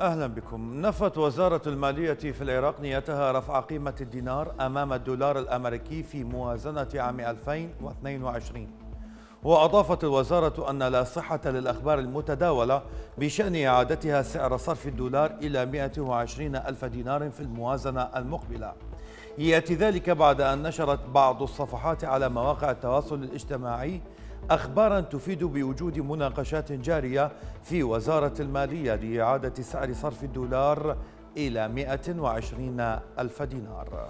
أهلا بكم. نفت وزارة المالية في العراق نيتها رفع قيمة الدينار أمام الدولار الأمريكي في موازنة عام 2022 وأضافت الوزارة أن لا صحة للأخبار المتداولة بشأن إعادتها سعر صرف الدولار إلى 120 ألف دينار في الموازنة المقبلة. يأتي ذلك بعد أن نشرت بعض الصفحات على مواقع التواصل الاجتماعي أخبارا تفيد بوجود مناقشات جارية في وزارة المالية لإعادة سعر صرف الدولار إلى 120 ألف دينار.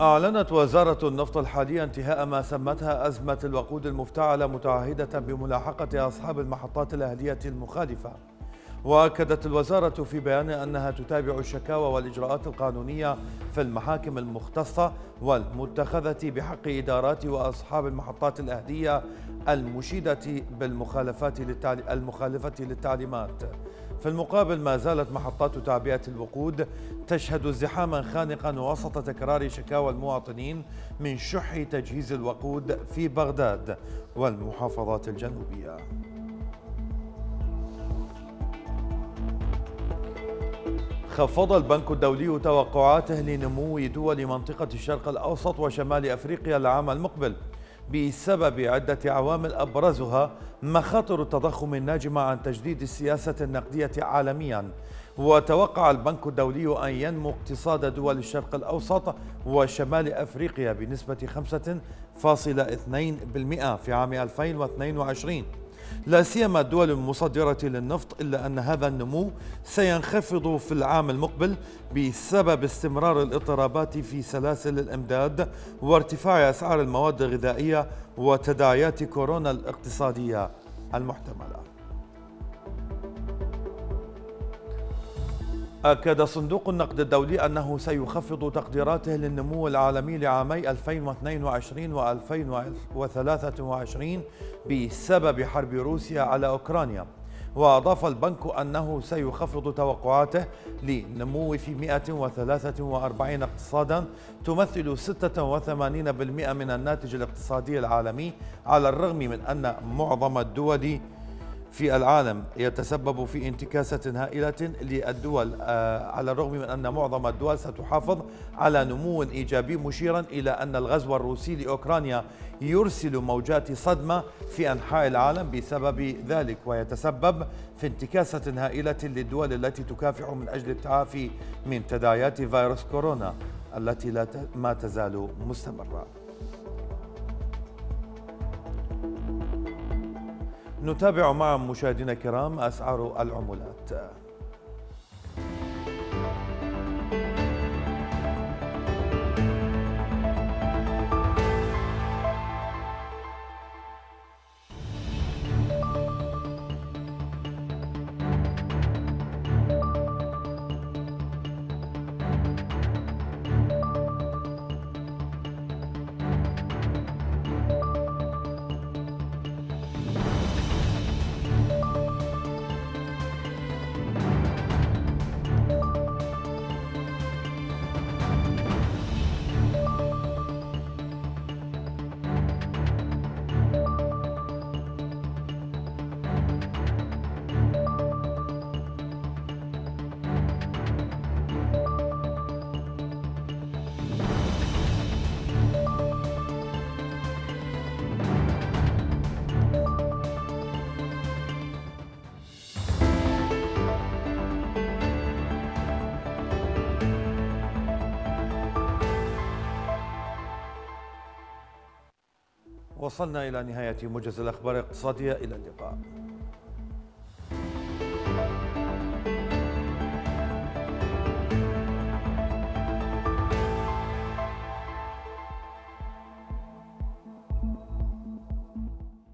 أعلنت وزارة النفط الحالية انتهاء ما سمتها أزمة الوقود المفتعلة متعهدة بملاحقة أصحاب المحطات الأهلية المخالفة. وأكدت الوزارة في بيان أنها تتابع الشكاوى والإجراءات القانونية في المحاكم المختصة والمتخذة بحق إدارات وأصحاب المحطات الأهلية المشيدة بالمخالفات المخالفة للتعليمات. في المقابل ما زالت محطات تعبئة الوقود تشهد ازدحاما خانقا وسط تكرار شكاوى المواطنين من شح تجهيز الوقود في بغداد والمحافظات الجنوبية. خفض البنك الدولي توقعاته لنمو دول منطقة الشرق الأوسط وشمال أفريقيا العام المقبل بسبب عدة عوامل أبرزها مخاطر التضخم الناجمة عن تجديد السياسة النقدية عالميا. وتوقع البنك الدولي أن ينمو اقتصاد دول الشرق الأوسط وشمال أفريقيا بنسبة 5.2% في عام 2022 لا سيما الدول المصدرة للنفط إلا أن هذا النمو سينخفض في العام المقبل بسبب استمرار الاضطرابات في سلاسل الإمداد وارتفاع أسعار المواد الغذائية وتداعيات كورونا الاقتصادية المحتملة. أكد صندوق النقد الدولي أنه سيخفض تقديراته للنمو العالمي لعامي 2022 و 2023 بسبب حرب روسيا على أوكرانيا. وأضاف البنك أنه سيخفض توقعاته لنمو في 143 اقتصادا تمثل 86% من الناتج الاقتصادي العالمي على الرغم من أن معظم الدول في العالم يتسبب في انتكاسة هائلة للدول آه، على الرغم من أن معظم الدول ستحافظ على نمو إيجابي مشيرا إلى أن الغزو الروسي لأوكرانيا يرسل موجات صدمة في أنحاء العالم بسبب ذلك ويتسبب في انتكاسة هائلة للدول التي تكافح من أجل التعافي من تداعيات فيروس كورونا التي لا ما تزال مستمرة. نتابع مع مشاهدينا الكرام أسعار العملات. وصلنا إلى نهاية موجز الأخبار. الاقتصادية إلى اللقاء.